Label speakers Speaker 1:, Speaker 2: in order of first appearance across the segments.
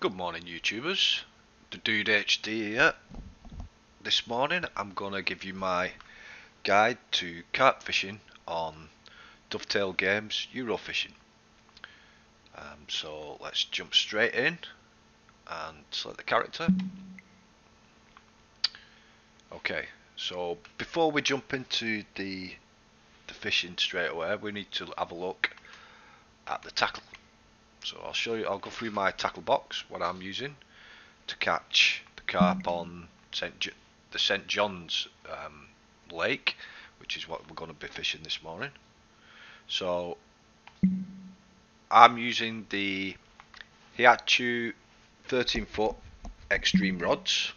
Speaker 1: Good morning YouTubers, the Dude HD here. This morning I'm going to give you my guide to carp fishing on Dovetail Games Eurofishing. Um, so let's jump straight in and select the character. Okay, so before we jump into the, the fishing straight away we need to have a look at the tackle. So I'll show you, I'll go through my tackle box, what I'm using to catch the carp on St. the St. John's um, Lake, which is what we're going to be fishing this morning. So I'm using the Hiachu 13 foot extreme rods,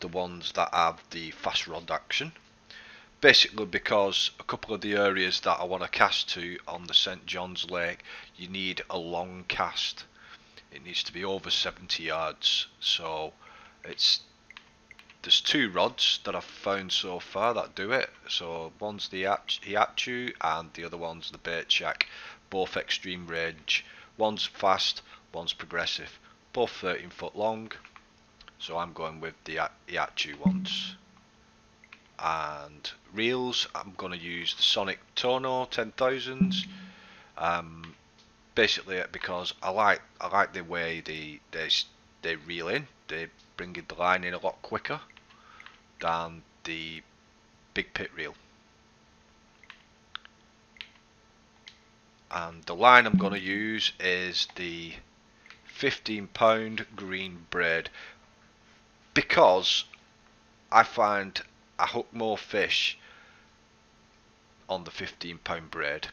Speaker 1: the ones that have the fast rod action basically because a couple of the areas that I want to cast to on the St John's Lake you need a long cast. It needs to be over 70 yards so it's there's two rods that I've found so far that do it. So one's the Hiachu and the other one's the Bait Shack both extreme range. One's fast one's progressive both 13 foot long. So I'm going with the Hiachu ones and reels. I'm going to use the Sonic Tono 10000s um, basically because I like I like the way they they they reel in. They bring the line in a lot quicker than the big pit reel. And the line I'm going to use is the 15 pound green braid because I find I hook more fish on the 15 pound braid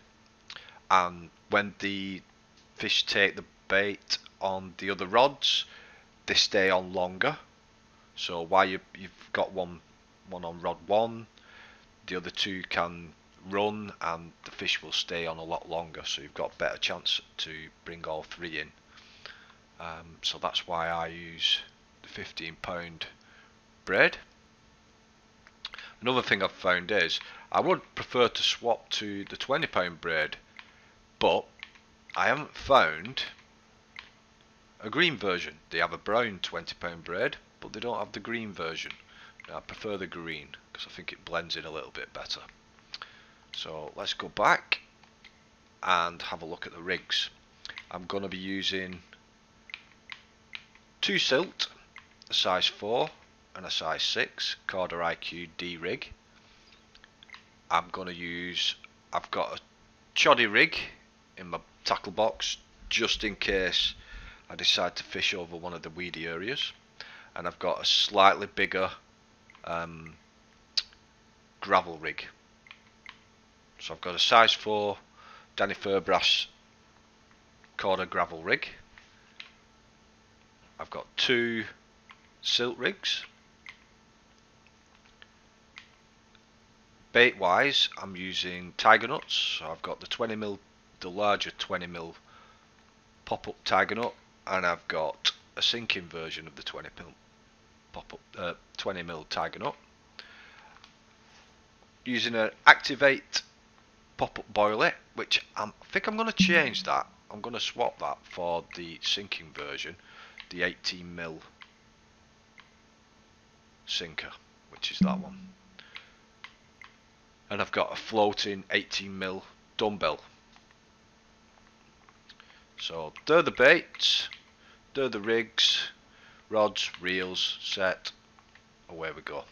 Speaker 1: and when the fish take the bait on the other rods they stay on longer. So while you, you've got one one on rod one the other two can run and the fish will stay on a lot longer. So you've got a better chance to bring all three in. Um, so that's why I use the 15 pound braid Another thing I've found is I would prefer to swap to the £20 braid but I haven't found a green version. They have a brown £20 braid but they don't have the green version. Now, I prefer the green because I think it blends in a little bit better. So let's go back and have a look at the rigs. I'm going to be using two silt, a size 4 and a size 6 Korda IQ D rig. I'm going to use, I've got a choddy rig in my tackle box just in case I decide to fish over one of the weedy areas and I've got a slightly bigger um, gravel rig. So I've got a size 4 Danny Fairbrass Korda gravel rig. I've got two silt rigs Bait wise, I'm using tiger nuts. So I've got the 20mm, the larger 20mm pop-up tiger nut, and I've got a sinking version of the 20mm pop-up, uh, 20mm tiger nut. Using an Activ-8 pop-up boilie, which I'm, I think I'm going to change that. I'm going to swap that for the sinking version, the 18mm sinker, which is that one and I've got a floating 18mm dumbbell. So they're the baits, they're the rigs, rods, reels, set, away we go.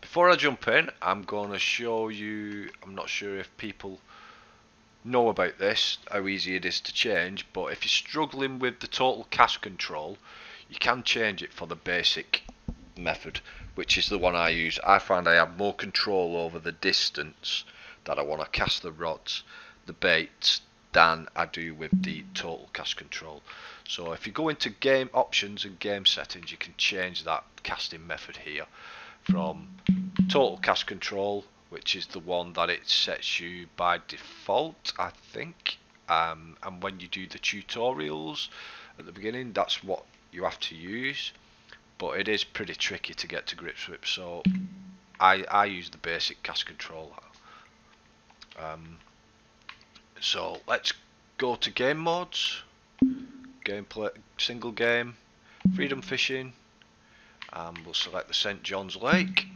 Speaker 1: Before I jump in, I'm going to show you, I'm not sure if people know about this, how easy it is to change, but if you're struggling with the total cast control, you can change it for the basic method which is the one I use, I find I have more control over the distance that I want to cast the rods, the baits, than I do with the total cast control. So if you go into game options and game settings, you can change that casting method here from total cast control, which is the one that it sets you by default, I think. Um, and when you do the tutorials at the beginning, that's what you have to use but it is pretty tricky to get to grips with so I, I use the basic cast control um, so let's go to game modes gameplay, single game, freedom fishing, and we'll select the St John's Lake.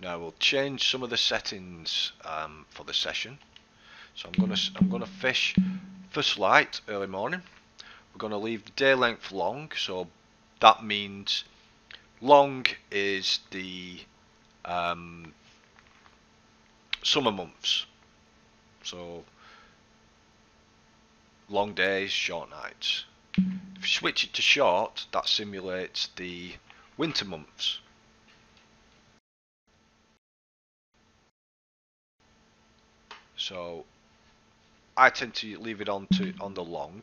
Speaker 1: Now we'll change some of the settings um, for the session. So I'm gonna I'm gonna fish first light early morning. We're gonna leave the day length long, so that means long is the um, summer months. So long days, short nights. If you switch it to short, that simulates the winter months. So I tend to leave it on to on the long.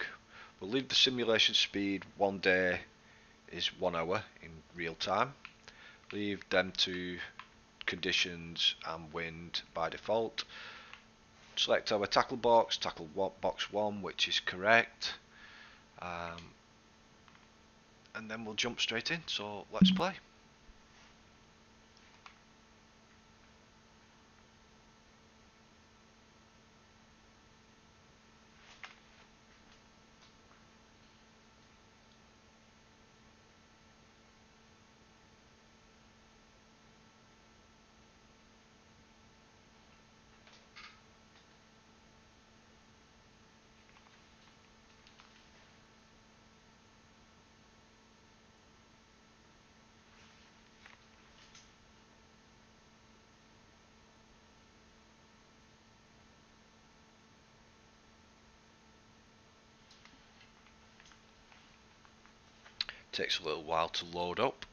Speaker 1: We'll leave the simulation speed one day is one hour in real time. Leave them to conditions and wind by default. Select our tackle box, tackle box 1 which is correct. Um, and then we'll jump straight in, so let's play. Takes a little while to load up.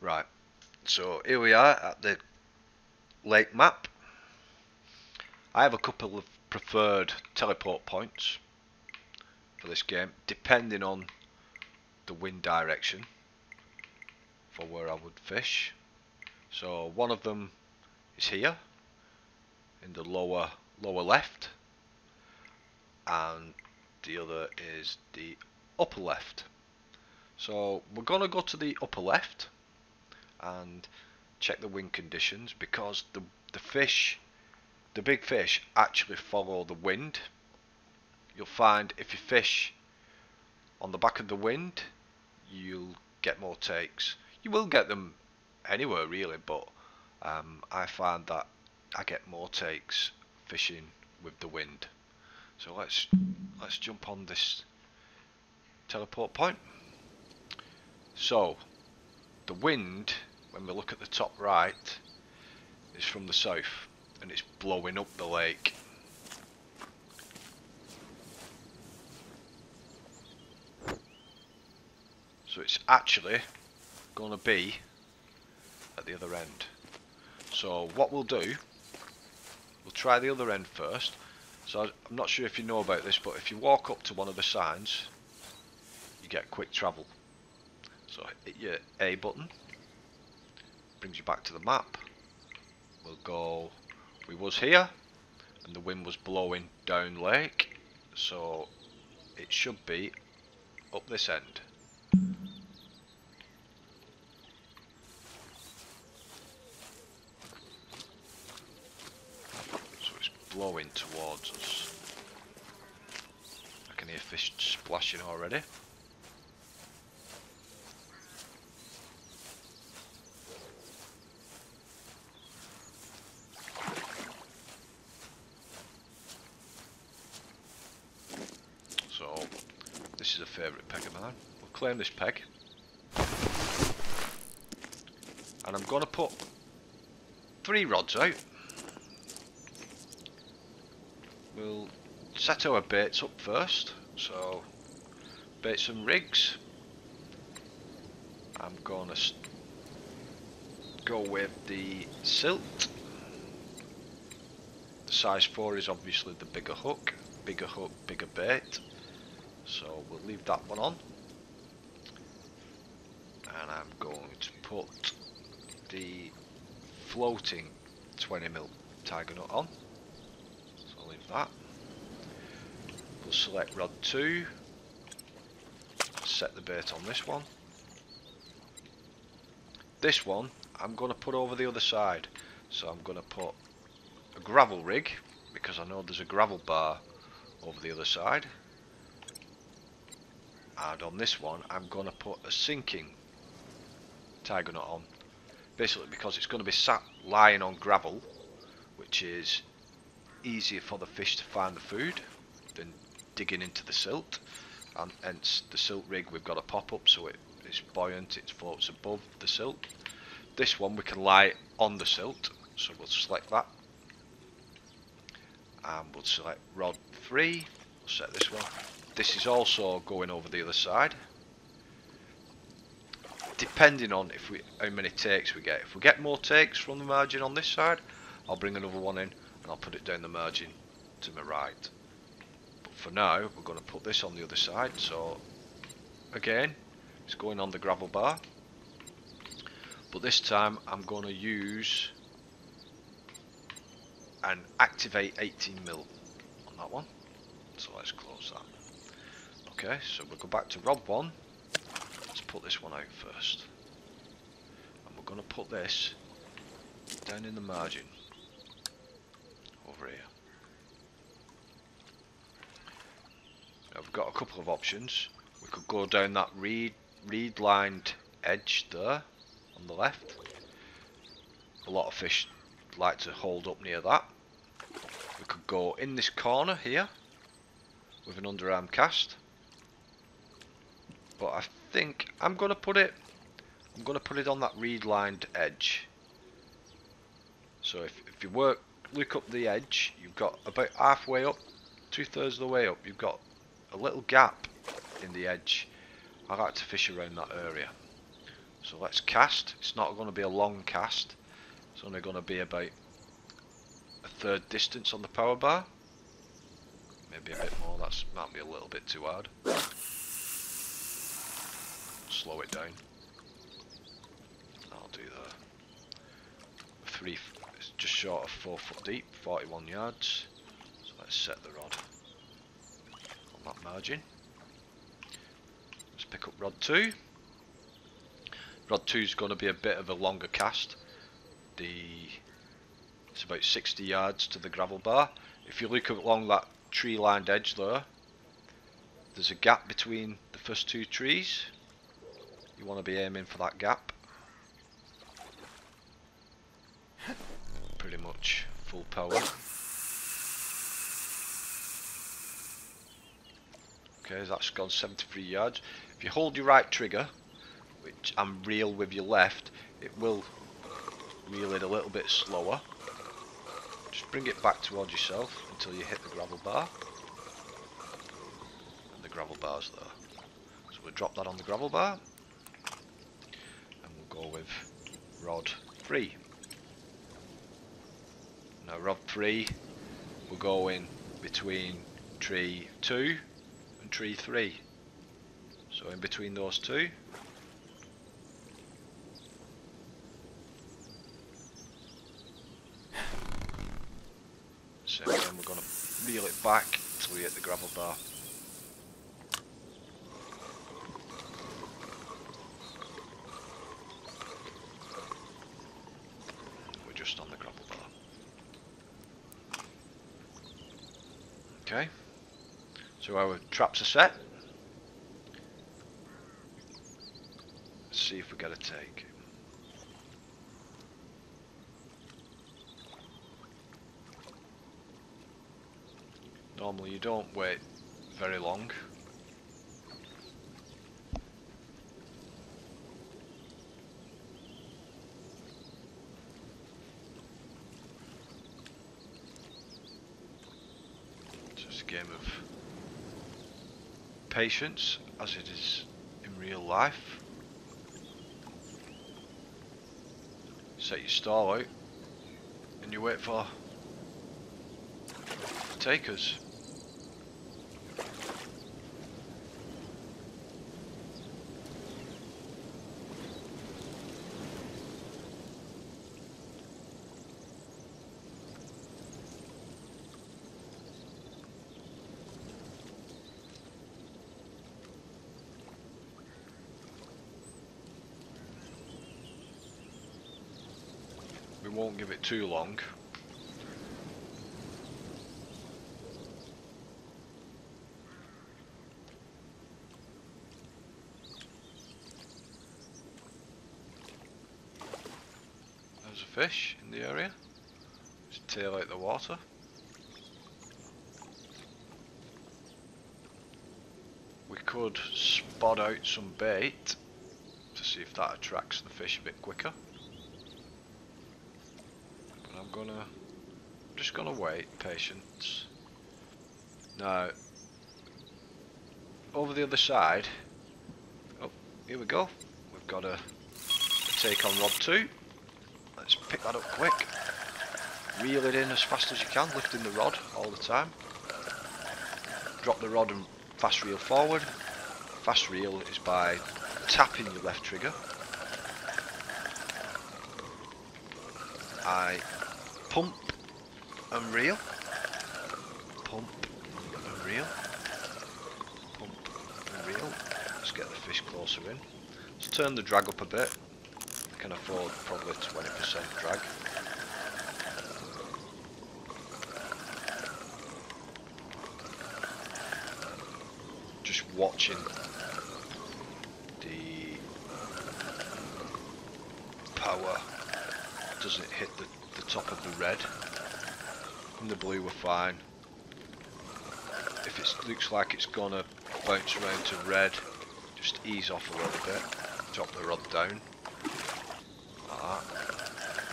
Speaker 1: Right, so here we are at the lake map. I have a couple of preferred teleport points for this game, depending on the wind direction for where I would fish. So one of them is here in the lower lower left and the other is the upper left. So we're gonna go to the upper left and check the wind conditions because the the fish the big fish actually follow the wind. You'll find if you fish on the back of the wind you'll get more takes. You will get them anywhere really but um, I find that I get more takes fishing with the wind. So let's let's jump on this teleport point. So the wind, when we look at the top right, is from the south and it's blowing up the lake. So it's actually going to be at the other end. So what we'll do We'll try the other end first. So I'm not sure if you know about this, but if you walk up to one of the signs, you get quick travel. So hit your A button, brings you back to the map. We'll go, we was here, and the wind was blowing down lake, so it should be up this end. Blowing towards us. I can hear fish splashing already. So, this is a favourite peg of mine. We'll claim this peg. And I'm going to put three rods out. We'll set our baits up first. So, baits and rigs. I'm gonna go with the silt. The size 4 is obviously the bigger hook. Bigger hook, bigger bait. So we'll leave that one on. And I'm going to put the floating 20mm tiger nut on that. We'll select rod 2, set the bait on this one. This one I'm going to put over the other side. So I'm going to put a gravel rig because I know there's a gravel bar over the other side. And on this one I'm going to put a sinking tiger nut on. Basically because it's going to be sat lying on gravel which is easier for the fish to find the food digging into the silt and hence the silt rig we've got a pop up so it is buoyant, it floats above the silt. This one we can lie on the silt so we'll select that and we'll select rod 3, we'll set this one. This is also going over the other side depending on if we how many takes we get. If we get more takes from the margin on this side I'll bring another one in and I'll put it down the margin to my right. For now, we're going to put this on the other side. So again, it's going on the gravel bar. But this time I'm going to use an activate 18 mil on that one. So let's close that. Okay, so we'll go back to Rob 1. Let's put this one out first. And we're going to put this down in the margin over here. We've got a couple of options. We could go down that reed reed lined edge there on the left. A lot of fish like to hold up near that. We could go in this corner here with an underarm cast. But I think I'm gonna put it I'm gonna put it on that reed lined edge. So if, if you work look up the edge, you've got about halfway up, two thirds of the way up, you've got a little gap in the edge. I like to fish around that area. So let's cast. It's not going to be a long cast. It's only going to be about a third distance on the power bar. Maybe a bit more. That's might be a little bit too hard. Slow it down. I'll do the three just short of 4 foot deep, 41 yards. So let's set the rod on that margin. Let's pick up rod 2. Rod 2 is going to be a bit of a longer cast. The It's about 60 yards to the gravel bar. If you look along that tree lined edge there, there's a gap between the first two trees. You want to be aiming for that gap. pretty much full power. Okay, that's gone 73 yards. If you hold your right trigger, which and reel with your left, it will reel it a little bit slower. Just bring it back towards yourself until you hit the gravel bar. And the gravel bar's there. So we'll drop that on the gravel bar. And we'll go with rod 3. Now rod 3 will go in between tree 2 and tree 3. So in between those two. So again we're going to reel it back until we hit the gravel bar. Okay, so our traps are set. Let's see if we get a take. Normally you don't wait very long. game of patience as it is in real life. Set your stall out and you wait for takers. Give it too long. There's a fish in the area. His tail out the water. We could spot out some bait to see if that attracts the fish a bit quicker. Gonna, just gonna wait, patience. Now, over the other side, oh, here we go. We've got a, take on rod two. Let's pick that up quick. Reel it in as fast as you can, lifting the rod all the time. Drop the rod and fast reel forward. Fast reel is by tapping your left trigger. I pump and reel. Pump and reel. Pump and reel. Let's get the fish closer in. Let's turn the drag up a bit. I can afford probably 20% drag. Just watching the power doesn't hit the, the top of the red. And the blue we're fine. If it looks like it's gonna bounce around to red, just ease off a little bit. Drop the rod down. That.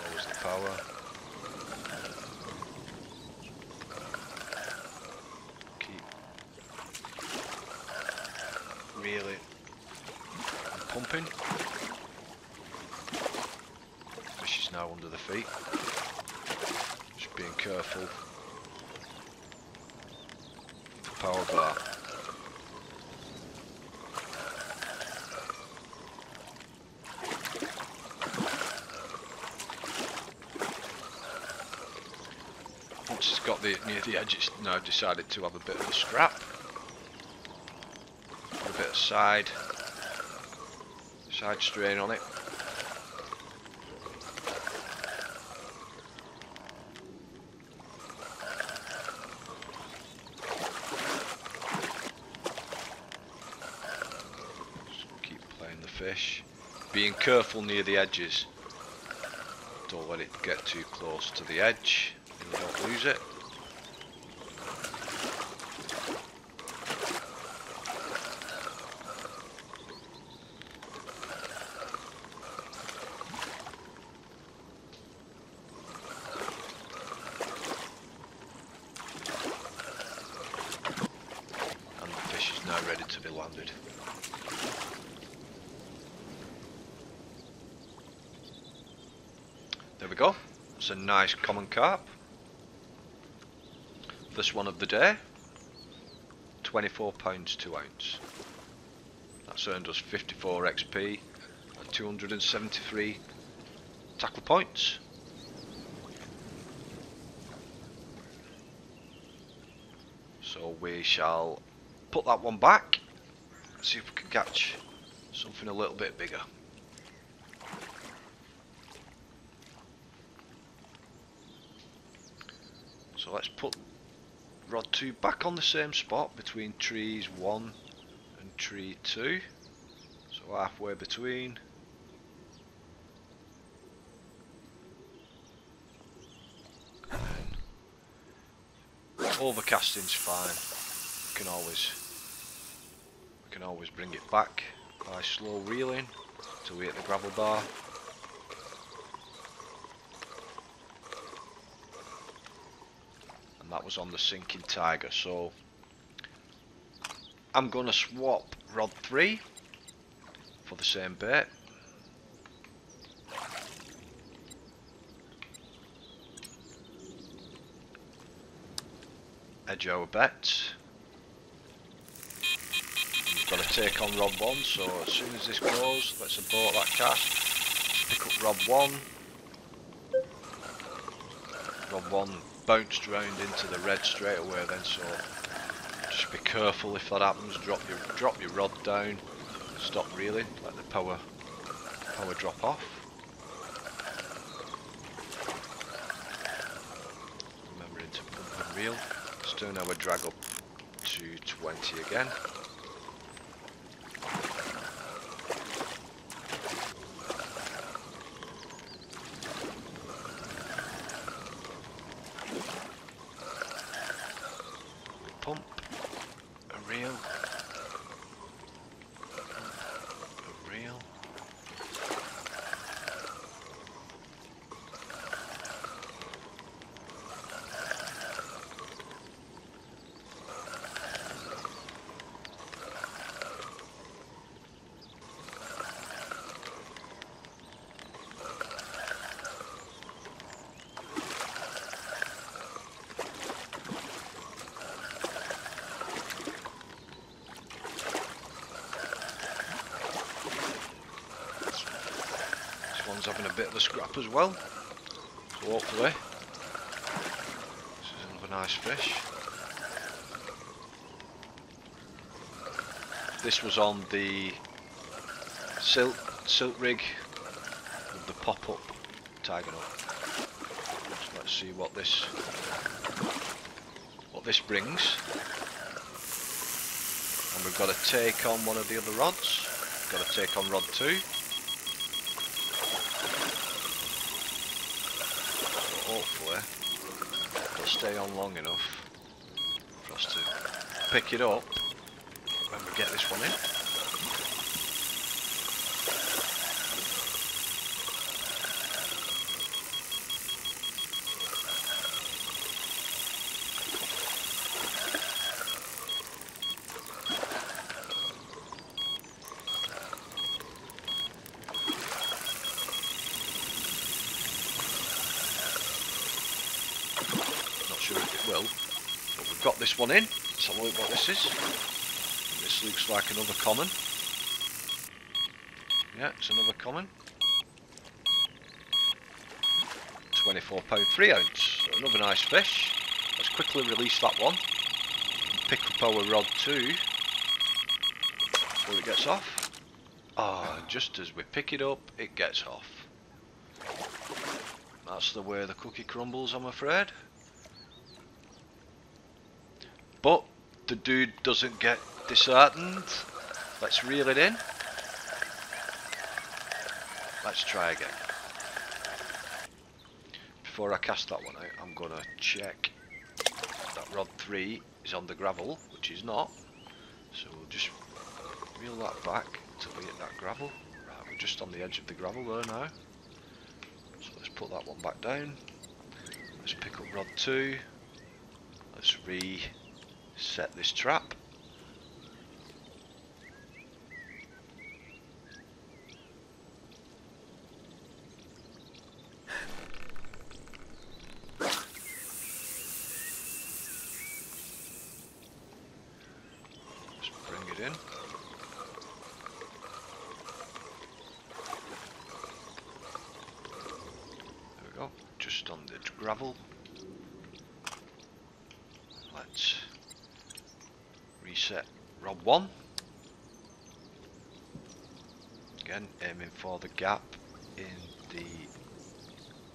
Speaker 1: Lowers the power. Keep really pumping. Fish is now under the feet. Just careful. Power bar. Once it's got the near the edge, it's now decided to have a bit of a scrap. A bit of side side strain on it. Just keep playing the fish. Being careful near the edges. Don't let it get too close to the edge you don't lose it. and the fish is now ready to be landed. There we go. It's a nice common carp. First one of the day. £24 2 ounce. That's earned us 54 XP and 273 tackle points. So we shall put that one back. See if we can catch something a little bit bigger. So let's put rod 2 back on the same spot between trees 1 and tree 2. So halfway between. Overcasting's fine. We can always we can always bring it back by slow reeling till we hit the gravel bar. That was on the sinking tiger, so I'm gonna swap rod three for the same bait. Edge our bets. We've got to take on rod one, so as soon as this goes, let's abort that cast. Pick up rod one. Rod one bounced round into the red straight away then so just be careful if that happens. Drop your drop your rod down. Stop reeling. Let the power power drop off. Remembering to pump and reel. Let's turn our drag up to 20 again. One's having a bit of a scrap as well. So hopefully this is another nice fish. This was on the silt silt rig with the pop up tiger nut. So let's see what this what this brings. And we've got to take on one of the other rods. Got to take on rod two. hopefully it'll stay on long enough for us to pick it up when we get this one in. Not sure if it will, but we've got this one in. Let's this looks like another common. Yeah, it's another common. 24 pound 3 ounce. Another nice fish. Let's quickly release that one. Pick up our rod two. Before it gets off. Ah, and just as we pick it up, it gets off. That's the way the cookie crumbles, I'm afraid. But the dude doesn't get disheartened. Let's reel it in. Let's try again. Before I cast that one out, I'm going to check that rod 3 is on the gravel, which is not. So we'll just reel that back until we hit that gravel. Right, we're just on the edge of the gravel there now. So let's put that one back down. Let's pick up rod 2. Let's reset this trap. Let's bring it in. There we go, just on the gravel. Let's reset 1. Again, aiming for the gap in the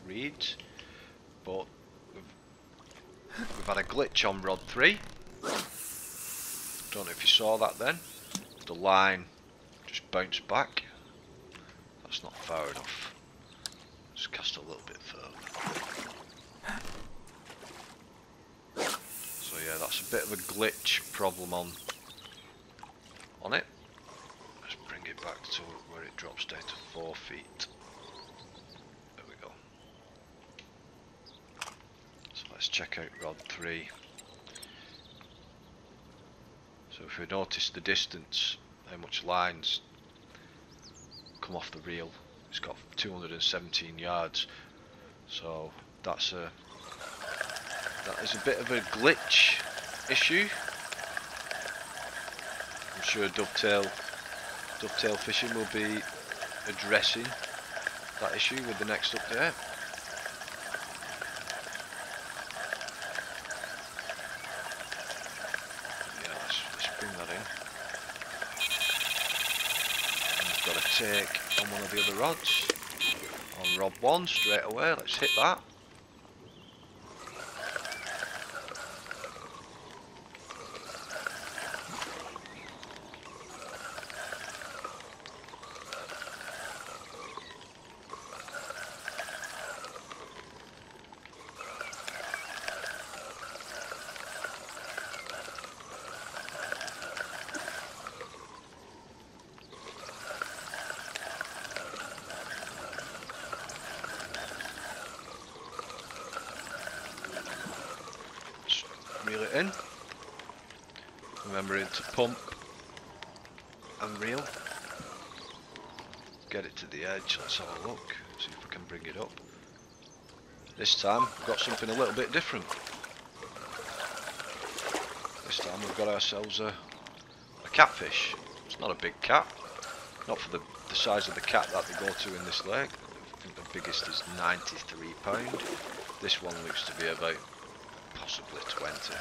Speaker 1: reeds, but we've, we've had a glitch on rod 3. Don't know if you saw that then. The line just bounced back. That's not far enough. Just cast a little bit further. So yeah, that's a bit of a glitch problem on on it. Let's bring it back to where it drops down to four feet. There we go. So let's check out rod three. So if we notice the distance, how much lines come off the reel, it's got 217 yards. So that's a that is a bit of a glitch issue. Sure dovetail dovetail fishing will be addressing that issue with the next update. Yeah, let's, let's bring that in. And we've got to take on one of the other rods. On rod one straight away, let's hit that. Remembering to pump and reel. Get it to the edge, let's have a look, see if we can bring it up. This time we've got something a little bit different. This time we've got ourselves a, a catfish. It's not a big cat, not for the, the size of the cat that they go to in this lake. I think the biggest is 93 pound. This one looks to be about possibly 20.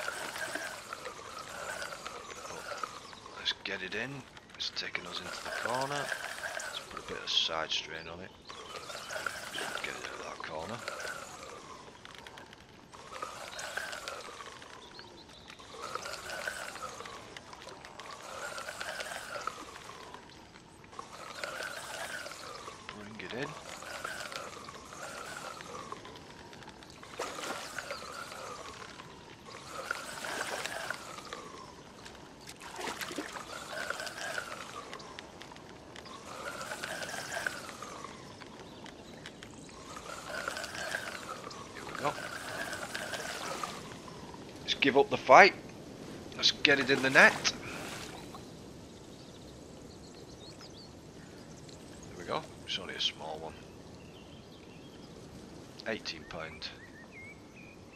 Speaker 1: let's get it in. It's taking us into the corner. Let's put a bit of side strain on it. Get it out of that corner. Bring it in. Here we go. Let's give up the fight. Let's get it in the net. There we go. It's only a small one. 18 pound.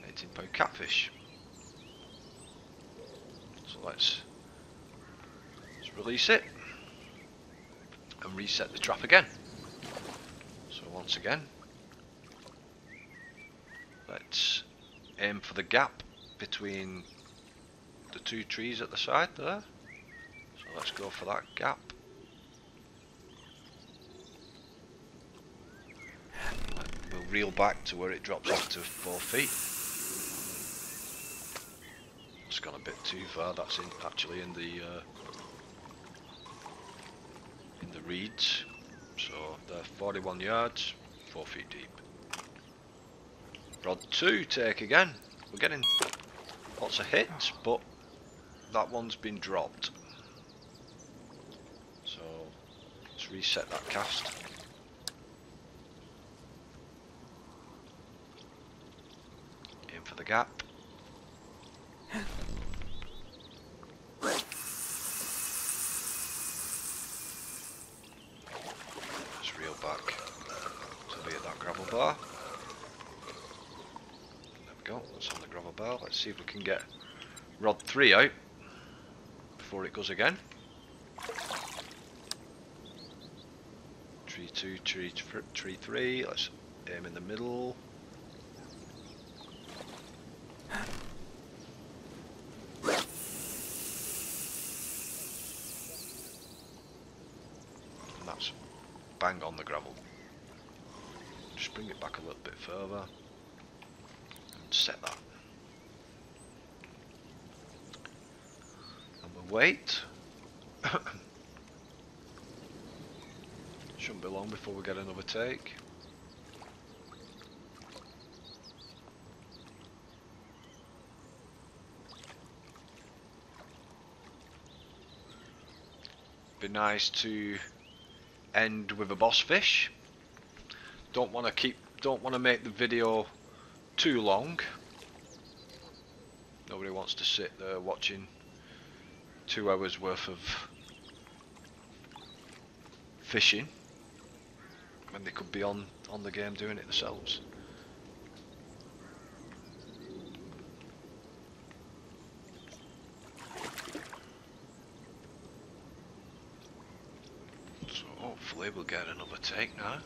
Speaker 1: 18 pound catfish. So let's, let's release it and reset the trap again. So once again, let's aim for the gap between the two trees at the side there. So let's go for that gap. We'll reel back to where it drops off to four feet. It's gone a bit too far. That's in actually in the uh, in the reeds. So they're 41 yards, four feet deep. Rod two take again. We're getting lots of hits, but that one's been dropped. So let's reset that cast. In for the gap. Just reel back to be at that gravel bar. There we go, that's on the gravel bar. Let's see if we can get rod 3 out before it goes again. Tree 2, tree, tree 3, let's aim in the middle. And that's bang on the gravel. Just bring it back a little bit further and set that. And we'll wait. Shouldn't be long before we get another take. Be nice to end with a boss fish. Don't want to keep, don't want to make the video too long. Nobody wants to sit there watching two hours worth of fishing when they could be on on the game doing it themselves. So hopefully we'll get another take now.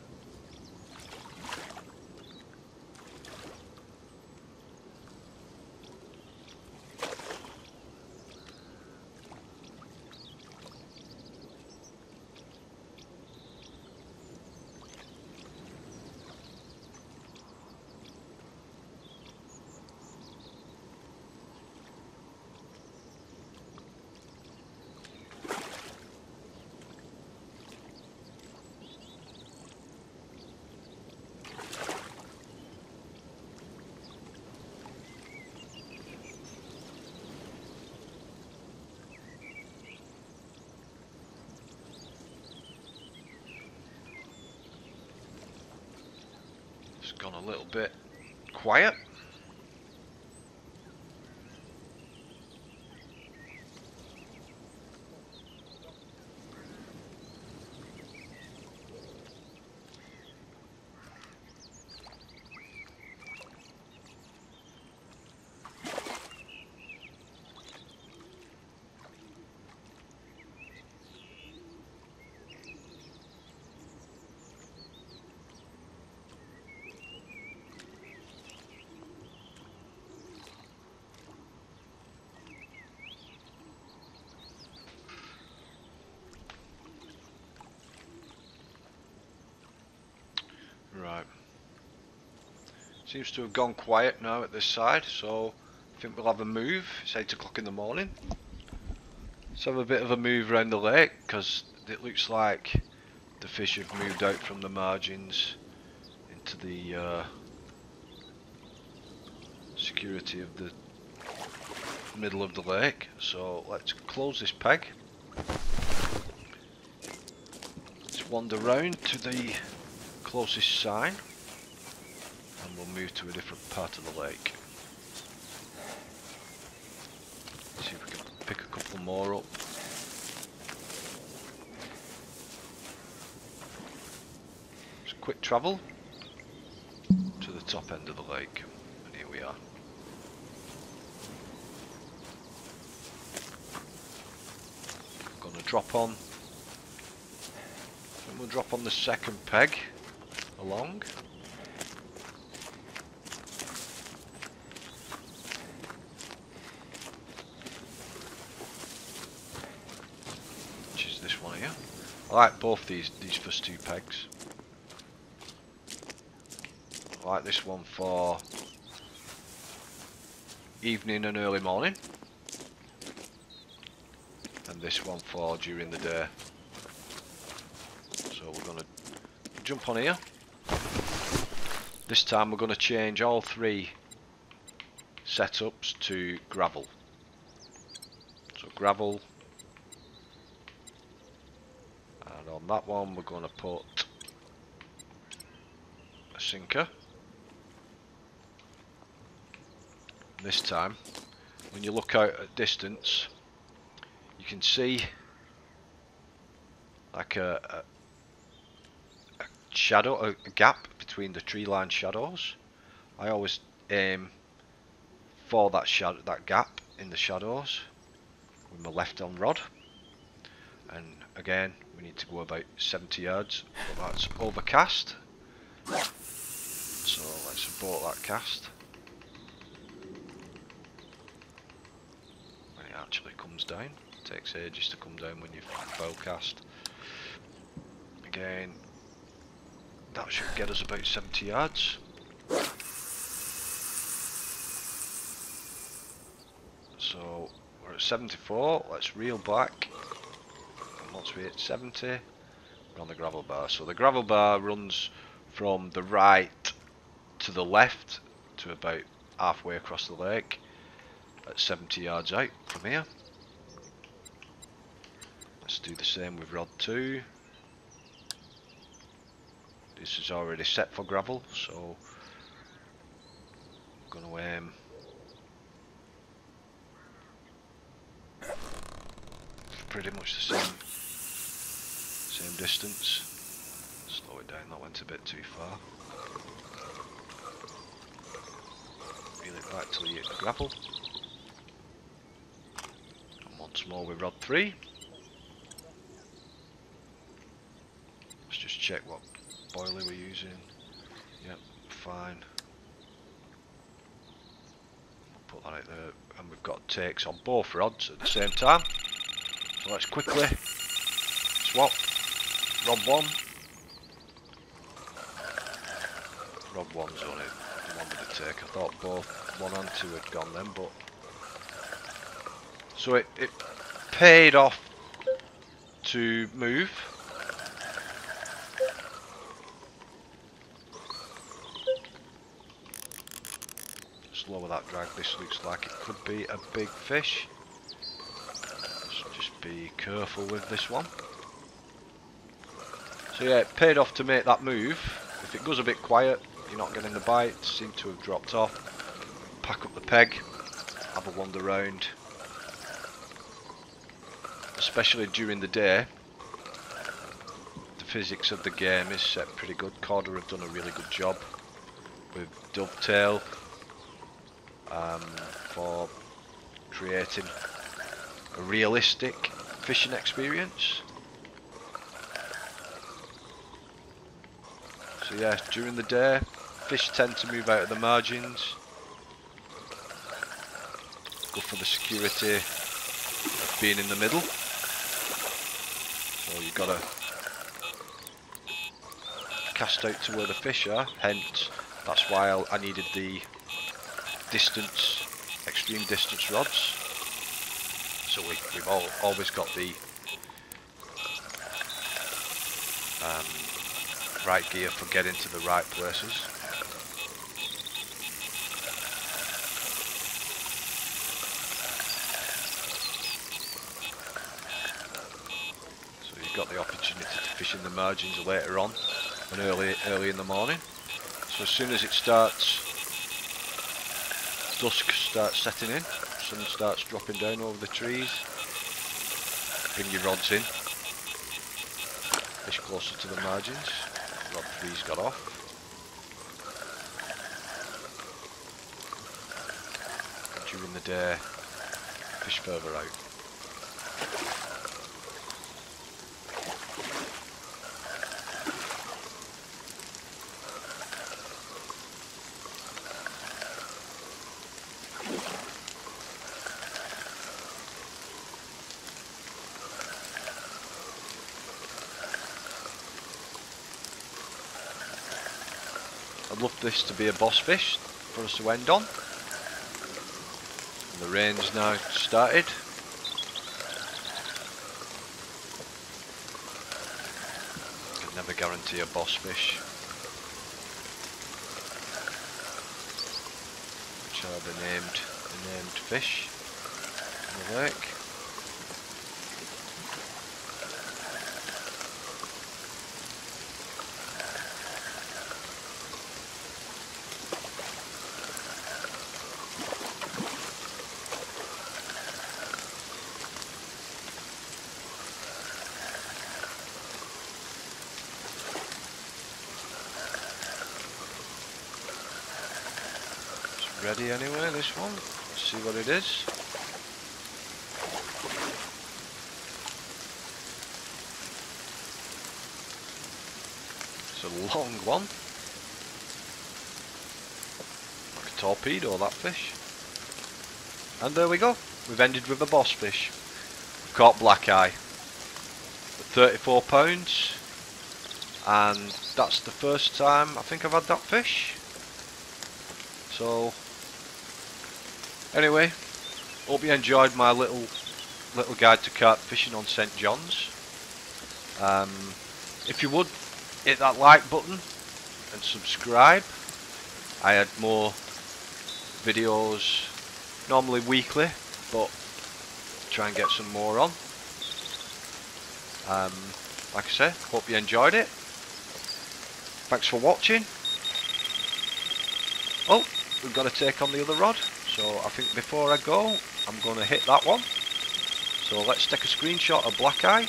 Speaker 1: Gone a little bit quiet. Right. Seems to have gone quiet now at this side, so I think we'll have a move. It's 8 o'clock in the morning. Let's have a bit of a move around the lake, because it looks like the fish have moved out from the margins into the uh, security of the middle of the lake. So let's close this peg. Let's wander round to the closest sign and we'll move to a different part of the lake. See if we can pick a couple more up. Just quick travel to the top end of the lake and here we are. Gonna drop on and we'll drop on the second peg along which is this one here I like both these these first two pegs. I like this one for evening and early morning. And this one for during the day. So we're going to jump on here. This time we're going to change all three setups to gravel. So gravel and on that one we're going to put a sinker this time when you look out at distance you can see like a, a, a shadow, a, a gap between the tree line shadows. I always aim for that shadow, that gap in the shadows with my left on rod. And again, we need to go about 70 yards, but that's overcast. So let's abort that cast. When it actually comes down takes ages to come down when you bow cast. Again, that should get us about 70 yards. So we're at 74, let's reel back. Once we hit 70, we're on the gravel bar. So the gravel bar runs from the right to the left to about halfway across the lake at 70 yards out from here. Let's do the same with rod 2. This is already set for gravel, so I'm going to aim um, pretty much the same same distance. Slow it down, that went a bit too far. Reel it back till you hit gravel. And once more with rod 3. Let's just check what boilie we're using. Yep, fine. Put that out there, and we've got takes on both rods at the same time. So let's quickly swap. Rod one. Rod one's on it. The one with the take. I thought both one and two had gone then, but so it it paid off to move lower that drag. This looks like it could be a big fish. Just be careful with this one. So yeah, it paid off to make that move. If it goes a bit quiet, you're not getting the bite. Seem to have dropped off. Pack up the peg, have a wander round. Especially during the day, the physics of the game is set pretty good. Korda have done a really good job with dovetail, um, for creating a realistic fishing experience. So yeah, during the day, fish tend to move out of the margins, go for the security of being in the middle. So you've got to cast out to where the fish are. Hence, that's why I, needed the distance, extreme distance rods. So we, we've all, always got the um, right gear for getting to the right places. So you've got the opportunity to fish in the margins later on and early early in the morning. So as soon as it starts, dusk starts setting in, sun starts dropping down over the trees, bring your rods in, fish closer to the margins, rod three's got off. During the day, fish further out. This to be a boss fish for us to end on. And the rain's now started. Can never guarantee a boss fish. Which are the named the named fish the lake. It's ready anyway, this one. Let's see what it is. It's a long one. Like a torpedo, that fish. And there we go. We've ended with a boss fish. We've caught black eye. At 34 pounds. And that's the first time I think I've had that fish. So anyway, hope you enjoyed my little little guide to carp fishing on St John's. Um, if you would hit that like button and subscribe. I had more videos normally weekly, but try and get some more on. Um, like I said, hope you enjoyed it. Thanks for watching. Oh, we've got to take on the other rod. So I think before I go, I'm going to hit that one. So let's take a screenshot of Black Eye.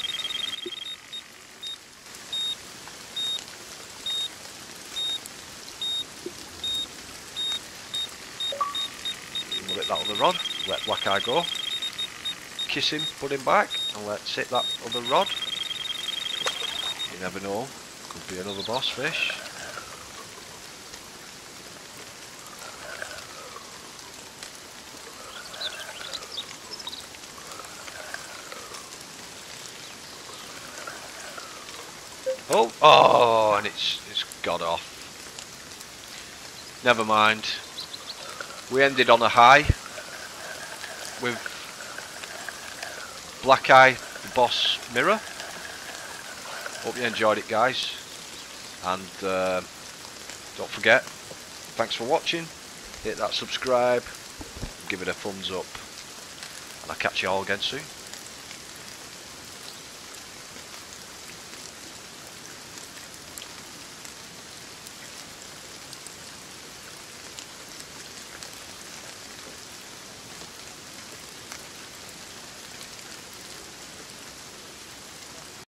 Speaker 1: We'll hit that other rod, let Black Eye go. Kiss him, put him back, and let's hit that other rod. You never know, could be another boss fish. Oh, and it's it's got off. Never mind. We ended on a high with Black Eye, the boss mirror. Hope you enjoyed it, guys. And uh, don't forget, thanks for watching. Hit that subscribe, give it a thumbs up, and I'll catch you all again soon.